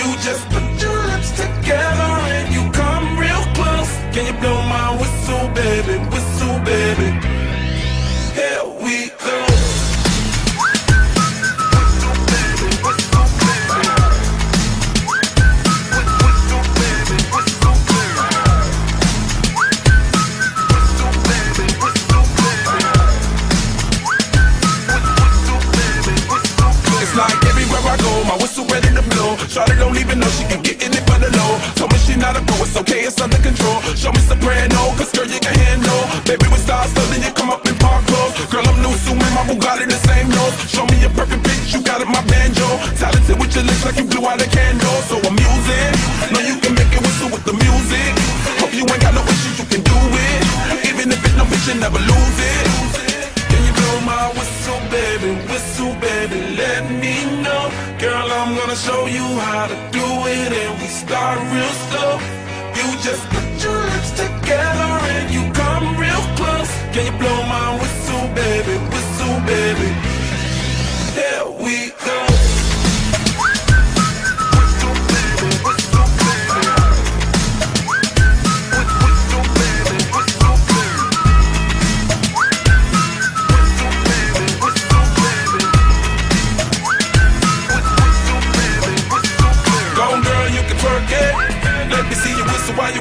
You just put your lips together Shawty don't even know she can get in it for the low. Told me she not a pro, it's okay, it's under control. Show me soprano, cause girl, you can handle. Baby, with stars, so then you come up in park clothes. Girl, I'm new, so my Bugatti the same nose. Show me a perfect pitch, you got it, my banjo. Talented with your lips like you blew out a candle. So I'm using, know you can make it whistle with the music. Hope you ain't got no issues, you can do it. Even if it's no bitch, you never lose it. Gonna show you how to do it, and we start real slow. You just put your lips together and you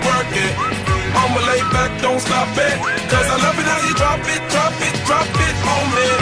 work it. I'ma lay back, don't stop it. Cause I love it how you drop it, drop it, drop it on me.